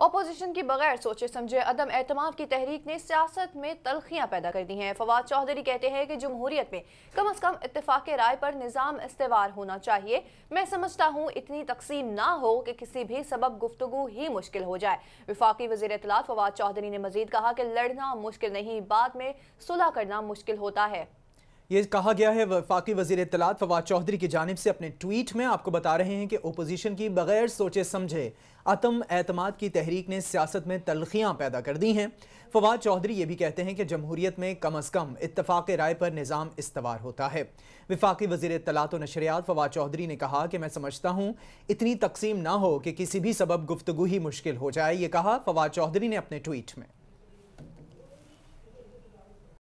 Opposition की बगैर सोचे समझे अदम एतमाद की तहरीक ने सियासत में तलखियाँ पैदा कर दी हैं। फवाद चौधरी कहते हैं कि जमहूरियत में कम अज कम इतफाक राय पर निज़ाम इस्तेवार होना चाहिए। मैं समझता हूँ इतनी तकसीम ना हो कि किसी भी सबब गुफ्तु ही मुश्किल हो जाए। विफाकी वजी इतलात फवाद चौधरी ने मजीद कहा कि लड़ना मुश्किल नहीं, बाद में सुलह करना मुश्किल होता है। ये कहा गया है वफाकी वज़ीर इतलात फवाद चौधरी की जानब से अपने ट्वीट में आपको बता रहे हैं कि अपोजिशन की बगैर सोचे समझे अतम एतमाद की तहरीक ने सियासत में तलखियाँ पैदा कर दी हैं। फवाद चौधरी ये भी कहते हैं कि जमहूरियत में कम अज़ कम इतफाक़ राय पर निज़ाम इस्तवार होता है। विफाकी वज़ीर इतलात नशरियात फवाद चौधरी ने कहा कि मैं समझता हूँ, इतनी तकसीम ना हो कि किसी भी सबब गुफ्तु ही मुश्किल हो जाए, ये कहा फवाद चौधरी ने अपने ट्वीट में।